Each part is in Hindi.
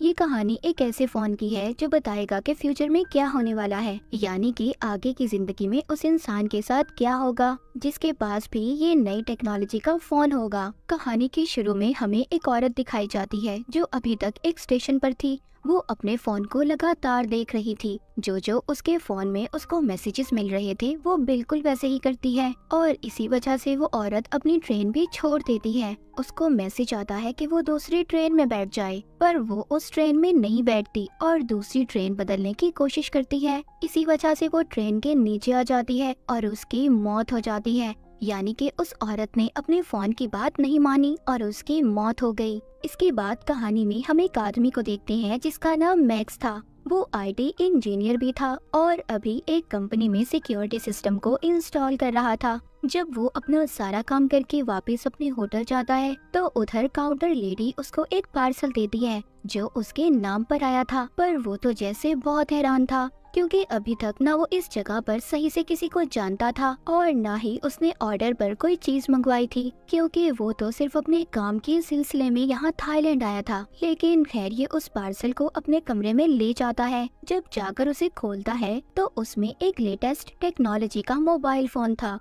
ये कहानी एक ऐसे फ़ोन की है जो बताएगा कि फ्यूचर में क्या होने वाला है, यानी कि आगे की ज़िंदगी में उस इंसान के साथ क्या होगा, जिसके पास भी ये नई टेक्नोलॉजी का फ़ोन होगा। कहानी के शुरू में हमें एक औरत दिखाई जाती है, जो अभी तक एक स्टेशन पर थी। वो अपने फ़ोन को लगातार देख रही थी। जो जो उसके फ़ोन में उसको मैसेजेस मिल रहे थे, वो बिल्कुल वैसे ही करती है। और इसी वजह से वो औरत अपनी ट्रेन भी छोड़ देती है। उसको मैसेज आता है कि वो दूसरी ट्रेन में बैठ जाए, पर वो उस ट्रेन में नहीं बैठती और दूसरी ट्रेन बदलने की कोशिश करती है। इसी वजह से वो ट्रेन के नीचे आ जाती है और उसकी मौत हो जाती है। यानी कि उस औरत ने अपने फ़ोन की बात नहीं मानी और उसकी मौत हो गई। इसके बाद कहानी में हम एक आदमी को देखते हैं जिसका नाम मैक्स था। वो आईटी इंजीनियर भी था और अभी एक कंपनी में सिक्योरिटी सिस्टम को इंस्टॉल कर रहा था। जब वो अपना सारा काम करके वापस अपने होटल जाता है तो उधर काउंटर लेडी उसको एक पार्सल देती है, जो उसके नाम पर आया था। पर वो तो जैसे बहुत हैरान था। क्योंकि अभी तक ना वो इस जगह पर सही से किसी को जानता था और ना ही उसने ऑर्डर पर कोई चीज़ मंगवाई थी, क्योंकि वो तो सिर्फ़ अपने काम के सिलसिले में यहाँ थाईलैंड आया था। लेकिन खैर, ये उस पार्सल को अपने कमरे में ले जाता है। जब जाकर उसे खोलता है तो उसमें एक लेटेस्ट टेक्नोलॉजी का मोबाइल फ़ोन था।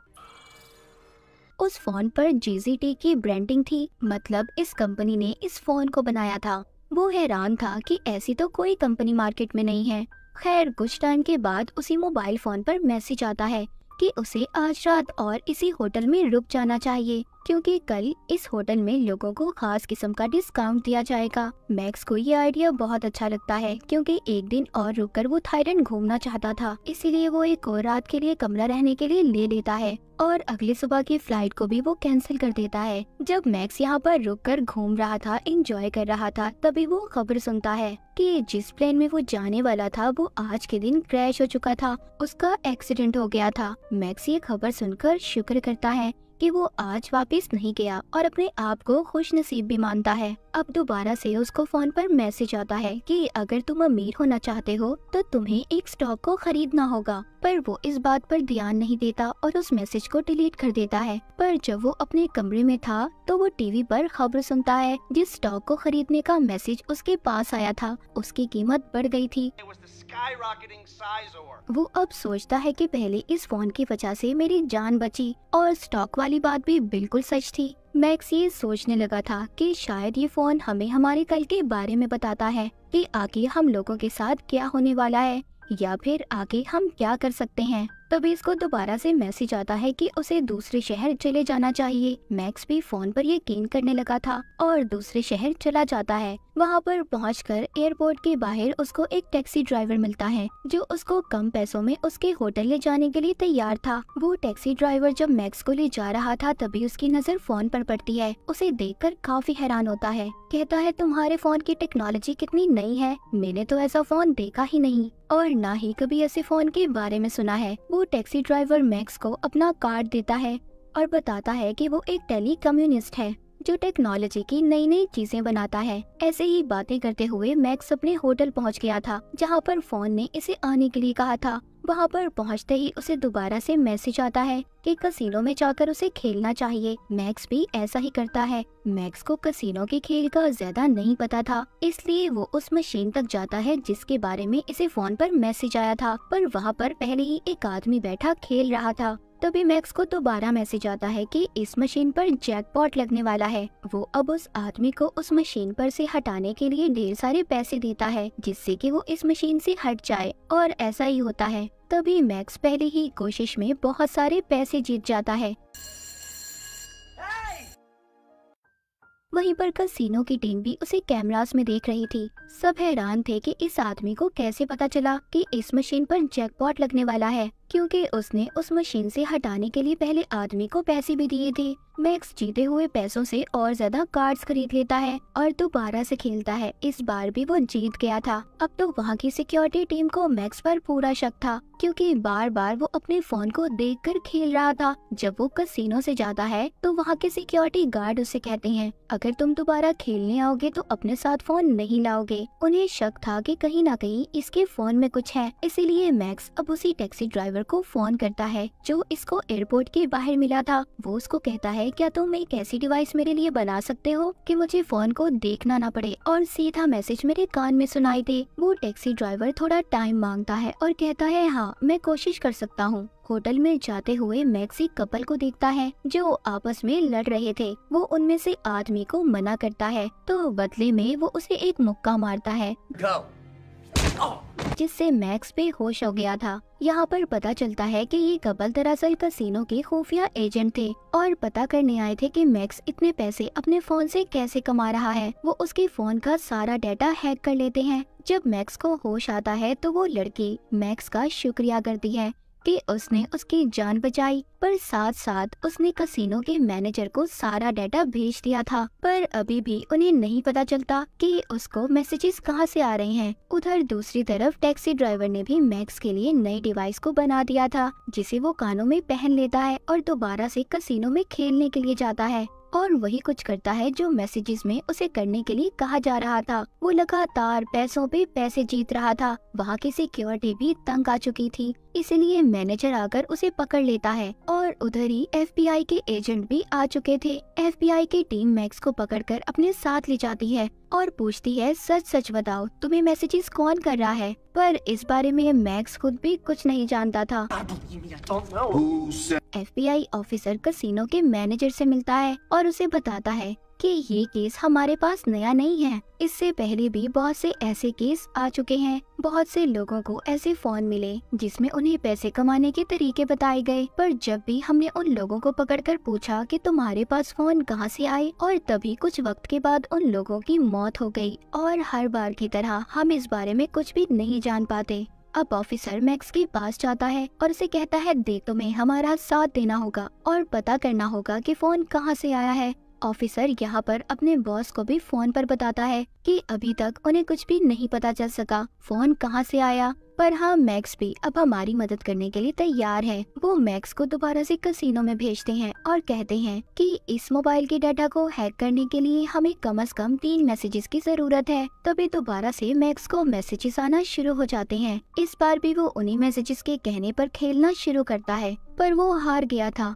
उस फ़ोन पर जीजीटी की ब्रांडिंग थी मतलब इस कंपनी ने इस फ़ोन को बनाया था। वो हैरान था कि ऐसी तो कोई कंपनी मार्केट में नहीं है। खैर, कुछ टाइम के बाद उसी मोबाइल फ़ोन पर मैसेज आता है कि उसे आज रात और इसी होटल में रुक जाना चाहिए। क्योंकि कल इस होटल में लोगों को खास किस्म का डिस्काउंट दिया जाएगा। मैक्स को ये आइडिया बहुत अच्छा लगता है, क्योंकि एक दिन और रुककर वो थाईलैंड घूमना चाहता था। इसीलिए वो एक और रात के लिए कमरा रहने के लिए ले लेता है और अगली सुबह की फ़्लाइट को भी वो कैंसिल कर देता है। जब मैक्स यहाँ पर रुककर घूम रहा था इंजॉय कर रहा था, तभी वो खबर सुनता है कि जिस प्लेन में वो जाने वाला था, वो आज के दिन क्रैश हो चुका था। उसका एक्सीडेंट हो गया था। मैक्स ये खबर सुनकर शुक्र करता है कि वो आज वापस नहीं गया और अपने आप को खुश नसीब भी मानता है। अब दोबारा से उसको फ़ोन पर मैसेज आता है कि अगर तुम अमीर होना चाहते हो तो तुम्हें एक स्टॉक को खरीदना होगा। पर वो इस बात पर ध्यान नहीं देता और उस मैसेज को डिलीट कर देता है। पर जब वो अपने कमरे में था तो वो टीवी पर खबर सुनता है जिस स्टॉक को खरीदने का मैसेज उसके पास आया था। उसकी कीमत बढ़ गई थी। वो अब सोचता है कि पहले इस फ़ोन की वजह से मेरी जान बची और स्टॉक वाली बात भी बिल्कुल सच थी। मैक्स ये सोचने लगा था कि शायद ये फ़ोन हमें हमारे कल के बारे में बताता है कि आगे हम लोगों के साथ क्या होने वाला है। या फिर आगे हम क्या कर सकते हैं? तभी इसको दोबारा से मैसेज आता है कि उसे दूसरे शहर चले जाना चाहिए। मैक्स भी फ़ोन पर यकीन करने लगा था और दूसरे शहर चला जाता है। वहाँ पर पहुंचकर एयरपोर्ट के बाहर उसको एक टैक्सी ड्राइवर मिलता है, जो उसको कम पैसों में उसके होटल ले जाने के लिए तैयार था। वो टैक्सी ड्राइवर जब मैक्स को ले जा रहा था, तभी उसकी नज़र फ़ोन पर पड़ती है। उसे देखकर काफ़ी हैरान होता है। कहता है, तुम्हारे फ़ोन की टेक्नोलॉजी कितनी नई है। मैंने तो ऐसा फ़ोन देखा ही नहीं और न ही कभी ऐसे फ़ोन के बारे में सुना है। वो टैक्सी ड्राइवर मैक्स को अपना कार्ड देता है और बताता है कि वो एक टेली कम्युनिस्ट है, जो टेक्नोलॉजी की नई नई चीज़ें बनाता है। ऐसे ही बातें करते हुए मैक्स अपने होटल पहुँच गया था, जहाँ पर फ़ोन ने इसे आने के लिए कहा था। वहाँ पर पहुँचते ही उसे दोबारा से मैसेज आता है कि कसीनो में जाकर उसे खेलना चाहिए। मैक्स भी ऐसा ही करता है। मैक्स को कसीनो के खेल का ज़्यादा नहीं पता था, इसलिए वो उस मशीन तक जाता है जिसके बारे में इसे फ़ोन पर मैसेज आया था। पर वहाँ पर पहले ही एक आदमी बैठा खेल रहा था। तभी मैक्स को दोबारा मैसेज आता है कि इस मशीन पर जैकपॉट लगने वाला है। वो अब उस आदमी को उस मशीन पर से हटाने के लिए ढेर सारे पैसे देता है, जिससे कि वो इस मशीन से हट जाए, और ऐसा ही होता है। तभी मैक्स पहले ही कोशिश में बहुत सारे पैसे जीत जाता है। वहीं पर कसिनो की टीम भी उसे कैमरास में देख रही थी। सब हैरान थे कि इस आदमी को कैसे पता चला कि इस मशीन पर जैकपॉट लगने वाला है, क्योंकि उसने उस मशीन से हटाने के लिए पहले आदमी को पैसे भी दिए थे। मैक्स जीते हुए पैसों से और ज़्यादा कार्ड्स खरीद लेता है और दोबारा से खेलता है। इस बार भी वो जीत गया था। अब तो वहाँ की सिक्योरिटी टीम को मैक्स पर पूरा शक था, क्योंकि बार बार वो अपने फ़ोन को देखकर खेल रहा था। जब वो कसिनो से जाता है तो वहाँ के सिक्योरिटी गार्ड उसे कहते हैं अगर तुम दोबारा खेलने आओगे तो अपने साथ फ़ोन नहीं लाओगे। उन्हें शक था कि कहीं ना कहीं इसके फ़ोन में कुछ है। इसीलिए मैक्स अब उसी टैक्सी ड्राइवर को फ़ोन करता है, जो इसको एयरपोर्ट के बाहर मिला था। वो उसको कहता है, क्या तुम एक ऐसी डिवाइस मेरे लिए बना सकते हो कि मुझे फ़ोन को देखना ना पड़े? और सीधा मैसेज मेरे कान में सुनाई दे। वो टैक्सी ड्राइवर थोड़ा टाइम माँगता है और कहता है हाँ मैं कोशिश कर सकता हूँ। होटल में जाते हुए मैक्स एक कपल को देखता है जो आपस में लड़ रहे थे। वो उनमें से आदमी को मना करता है तो बदले में वो उसे एक मुक्का मारता है। जिससे मैक्स पे होश हो गया था। यहाँ पर पता चलता है कि ये कपल दरअसल कसिनो के खुफिया एजेंट थे और पता करने आए थे कि मैक्स इतने पैसे अपने फ़ोन से कैसे कमा रहा है। वो उसके फ़ोन का सारा डाटा हैक कर लेते हैं। जब मैक्स को होश आता है तो वो लड़की मैक्स का शुक्रिया करती है। कि उसने उसकी जान बचाई, पर साथ साथ उसने कसिनो के मैनेजर को सारा डाटा भेज दिया था। पर अभी भी उन्हें नहीं पता चलता कि उसको मैसेजेस कहाँ से आ रहे हैं। उधर दूसरी तरफ़ टैक्सी ड्राइवर ने भी मैक्स के लिए नई डिवाइस को बना दिया था, जिसे वो कानों में पहन लेता है और दोबारा से कसिनो में खेलने के लिए जाता है। और वही कुछ करता है जो मैसेजेस में उसे करने के लिए कहा जा रहा था। वो लगातार पैसों पे पैसे जीत रहा था। वहाँ की सिक्योरिटी भी तंग आ चुकी थी। इसलिए मैनेजर आकर उसे पकड़ लेता है और उधर ही एफबीआई के एजेंट भी आ चुके थे। एफबीआई की टीम मैक्स को पकड़कर अपने साथ ले जाती है और पूछती है सच सच बताओ तुम्हें मैसेजेस कौन कर रहा है? पर इस बारे में मैक्स खुद भी कुछ नहीं जानता था। एफबीआई ऑफिसर कसिनो के मैनेजर से मिलता है और उसे बताता है कि ये केस हमारे पास नया नहीं है। इससे पहले भी बहुत से ऐसे केस आ चुके हैं। बहुत से लोगों को ऐसे फ़ोन मिले, जिसमें उन्हें पैसे कमाने के तरीके बताए गए। पर जब भी हमने उन लोगों को पकड़कर पूछा कि तुम्हारे पास फ़ोन कहाँ से आए, और तभी कुछ वक्त के बाद उन लोगों की मौत हो गई, और हर बार की तरह हम इस बारे में कुछ भी नहीं जान पाते। अब ऑफिसर मैक्स के पास जाता है और उसे कहता है, देख तुम्हें हमारा साथ देना होगा और पता करना होगा कि फ़ोन कहाँ से आया है। ऑफिसर यहाँ पर अपने बॉस को भी फ़ोन पर बताता है कि अभी तक उन्हें कुछ भी नहीं पता चल सका। फ़ोन कहाँ से आया? पर हाँ मैक्स भी अब हमारी मदद करने के लिए तैयार है। वो मैक्स को दोबारा से कसिनो में भेजते हैं और कहते हैं कि इस मोबाइल के डाटा को हैक करने के लिए हमें कम से कम तीन मैसेजेस की ज़रूरत है। तभी दोबारा से मैक्स को मैसेजेस आना शुरू हो जाते हैं। इस बार भी वो उन्हीं मैसेजेस के कहने पर खेलना शुरू करता है। पर वो हार गया था।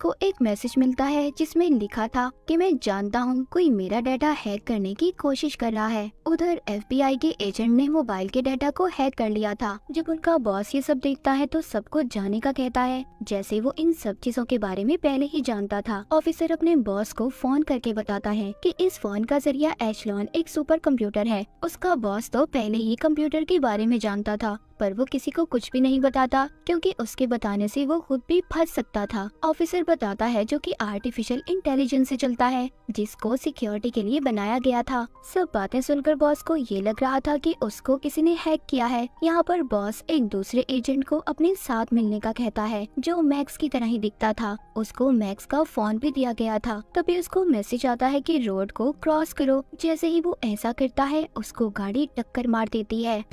उसको एक मैसेज मिलता है, जिसमें लिखा था कि मैं जानता हूँ कोई मेरा डाटा हैक करने की कोशिश कर रहा है। उधर एफबीआई के एजेंट ने मोबाइल के डाटा को हैक कर लिया था। जब उनका बॉस ये सब देखता है तो सबको जाने का कहता है, जैसे वो इन सब चीज़ों के बारे में पहले ही जानता था। ऑफिसर अपने बॉस को फ़ोन करके बताता है कि इस फ़ोन का ज़रिया एचलॉन एक सुपर कंप्यूटर है। उसका बॉस तो पहले ही कंप्यूटर के बारे में जानता था। पर वो किसी को कुछ भी नहीं बताता, क्योंकि उसके बताने से वो खुद भी फंस सकता था। ऑफिसर बताता है जो कि आर्टिफिशियल इंटेलिजेंस से चलता है, जिसको सिक्योरिटी के लिए बनाया गया था। सब बातें सुनकर बॉस को ये लग रहा था कि उसको किसी ने हैक किया है। यहाँ पर बॉस एक दूसरे एजेंट को अपने साथ मिलने का कहता है, जो मैक्स की तरह ही दिखता था। उसको मैक्स का फ़ोन भी दिया गया था। तभी उसको मैसेज आता है कि रोड को क्रॉस करो। जैसे ही वो ऐसा करता है, उसको गाड़ी टक्कर मार देती है।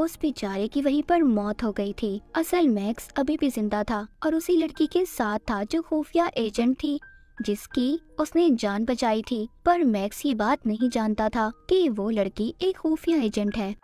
उस बेचारे की वहीं पर मौत हो गई थी। असल मैक्स अभी भी ज़िंदा था और उसी लड़की के साथ था जो खुफिया एजेंट थी, जिसकी उसने जान बचाई थी। पर मैक्स ये बात नहीं जानता था कि वो लड़की एक खुफिया एजेंट है।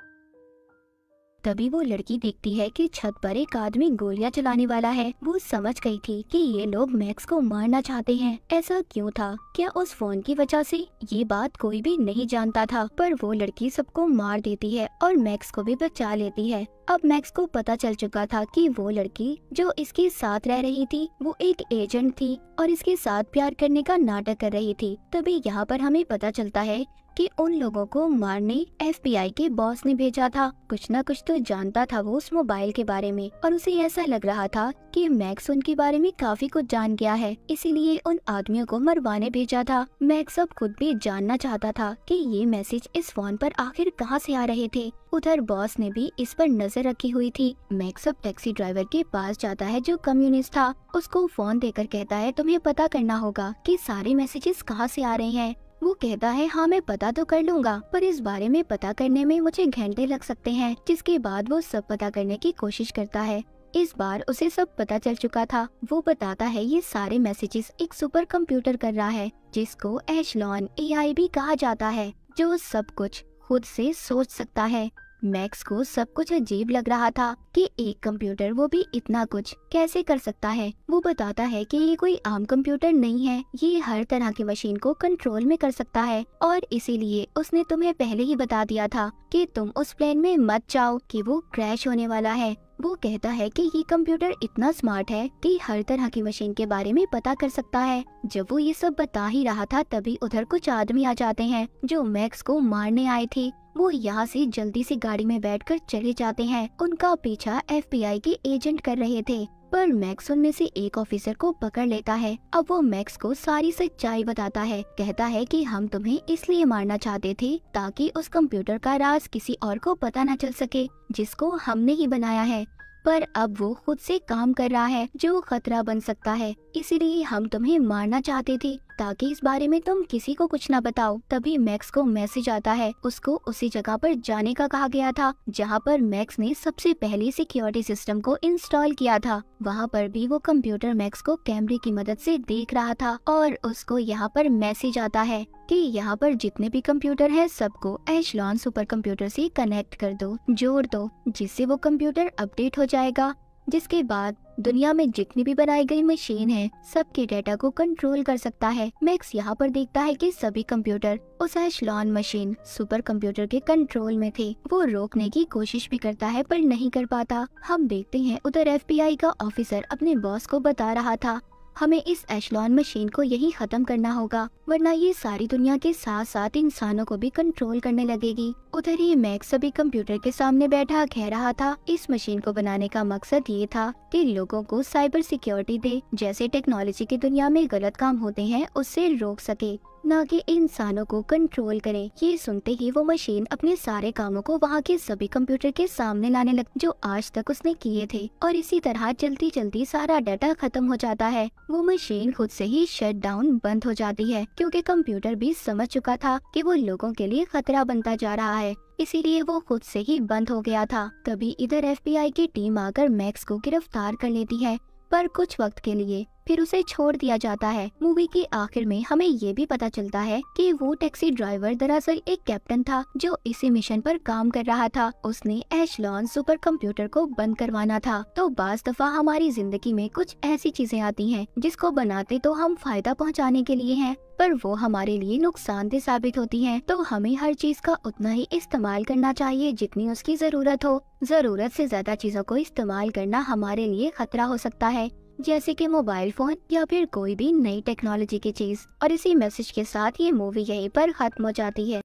तभी वो लड़की देखती है कि छत पर एक आदमी गोलियाँ चलाने वाला है। वो समझ गई थी कि ये लोग मैक्स को मारना चाहते हैं। ऐसा क्यों था? क्या उस फ़ोन की वजह से? ये बात कोई भी नहीं जानता था, पर वो लड़की सबको मार देती है और मैक्स को भी बचा लेती है। अब मैक्स को पता चल चुका था कि वो लड़की जो इसके साथ रह रही थी, वो एक एजेंट थी और इसके साथ प्यार करने का नाटक कर रही थी। तभी यहाँ पर हमें पता चलता है कि उन लोगों को मारने, एफबीआई के बॉस ने भेजा था। कुछ न कुछ तो जानता था वो उस मोबाइल के बारे में। और उसे ऐसा लग रहा था कि मैक्स उनके बारे में काफ़ी कुछ जान गया है। इसीलिए उन आदमियों को मरवाने भेजा था। मैक्स अब खुद भी जानना चाहता था कि ये मैसेज इस फ़ोन पर आखिर कहाँ से आ रहे थे। उधर बॉस ने भी इस पर नज़र रखी हुई थी। मैक्स अब टैक्सी ड्राइवर के पास जाता है जो कम्युनिस्ट था। उसको फ़ोन देकर कहता है, तुम्हें पता करना होगा कि सारे मैसेजेस कहाँ से आ रहे हैं। वो कहता है हाँ मैं पता तो कर लूँगा, पर इस बारे में पता करने में मुझे घंटे लग सकते हैं, जिसके बाद वो सब पता करने की कोशिश करता है। इस बार उसे सब पता चल चुका था। वो बताता है, ये सारे मैसेजेस एक सुपर कंप्यूटर कर रहा है, जिसको एशलॉन ए भी कहा जाता है, जो सब कुछ खुद से सोच सकता है। मैक्स को सब कुछ अजीब लग रहा था कि एक कंप्यूटर वो भी इतना कुछ कैसे कर सकता है। वो बताता है कि ये कोई आम कंप्यूटर नहीं है, ये हर तरह की मशीन को कंट्रोल में कर सकता है और इसीलिए उसने तुम्हें पहले ही बता दिया था कि तुम उस प्लेन में मत जाओ कि वो क्रैश होने वाला है। वो कहता है कि ये कंप्यूटर इतना स्मार्ट है कि हर तरह की मशीन के बारे में पता कर सकता है। जब वो ये सब बता ही रहा था तभी उधर कुछ आदमी आ जाते हैं जो मैक्स को मारने आए थे। वो यहाँ से जल्दी से गाड़ी में बैठकर चले जाते हैं। उनका पीछा एफबीआई के एजेंट कर रहे थे, पर मैक्स उनमें से एक ऑफिसर को पकड़ लेता है। अब वो मैक्स को सारी सच्चाई बताता है। कहता है कि हम तुम्हें इसलिए मारना चाहते थे ताकि उस कंप्यूटर का राज किसी और को पता न चल सके, जिसको हमने ही बनाया है। पर अब वो खुद से काम कर रहा है, जो खतरा बन सकता है। इसीलिए हम तुम्हें मारना चाहते थे। ताकि इस बारे में तुम किसी को कुछ ना बताओ। तभी मैक्स को मैसेज आता है। उसको उसी जगह पर जाने का कहा गया था, जहाँ पर मैक्स ने सबसे पहले सिक्योरिटी सिस्टम को इंस्टॉल किया था। वहाँ पर भी वो कंप्यूटर मैक्स को कैमरे की मदद से देख रहा था और उसको यहाँ पर मैसेज आता है कि यहाँ पर जितने भी कंप्यूटर है, सबको एशलॉन सुपर कंप्यूटर से कनेक्ट कर दो, जोड़ दो, जिससे वो कंप्यूटर अपडेट हो जाएगा। जिसके बाद दुनिया में जितनी भी बनाई गई मशीन है, सबके डेटा को कंट्रोल कर सकता है। मैक्स यहाँ पर देखता है कि सभी कंप्यूटर उस एशलॉन मशीन सुपर कंप्यूटर के कंट्रोल में थे। वो रोकने की कोशिश भी करता है पर नहीं कर पाता। हम देखते हैं, उधर एफबीआई का ऑफिसर अपने बॉस को बता रहा था। हमें इस एशलॉन मशीन को यही खत्म करना होगा, वरना ये सारी दुनिया के साथ साथ इंसानों को भी कंट्रोल करने लगेगी। उधर ही मैक्स सभी कंप्यूटर के सामने बैठा कह रहा था, इस मशीन को बनाने का मकसद ये था कि लोगों को साइबर सिक्योरिटी दे, जैसे टेक्नोलॉजी की दुनिया में गलत काम होते हैं, उससे रोक सके, न कि इंसानों को कंट्रोल करे। ये सुनते ही वो मशीन अपने सारे कामों को वहाँ के सभी कंप्यूटर के सामने लाने लग, जो आज तक उसने किए थे। और इसी तरह जल्दी जल्दी सारा डाटा खत्म हो जाता है। वो मशीन खुद से ही शट डाउन बंद हो जाती है, क्योंकि कंप्यूटर भी समझ चुका था कि वो लोगों के लिए खतरा बनता जा रहा है, इसीलिए वो खुद से ही बंद हो गया था। तभी इधर एफबीआई की टीम आकर मैक्स को गिरफ़्तार कर लेती है, पर कुछ वक्त के लिए फिर उसे छोड़ दिया जाता है। मूवी के आखिर में हमें ये भी पता चलता है कि वो टैक्सी ड्राइवर दरअसल एक कैप्टन था, जो इसी मिशन पर काम कर रहा था। उसने एशलॉन सुपर कंप्यूटर को बंद करवाना था। तो बाज दफ़ा हमारी ज़िंदगी में कुछ ऐसी चीज़ें आती हैं, जिसको बनाते तो हम फ़ायदा पहुँचाने के लिए हैं, पर वो हमारे लिए नुकसानदेह साबित होती हैं। तो हमें हर चीज़ का उतना ही इस्तेमाल करना चाहिए जितनी उसकी ज़रूरत हो। ज़रूरत से ज़्यादा चीज़ों को इस्तेमाल करना हमारे लिए खतरा हो सकता है। जैसे कि मोबाइल फ़ोन या फिर कोई भी नई टेक्नोलॉजी की चीज़, और इसी मैसेज के साथ ये मूवी यहीं पर खत्म हो जाती है।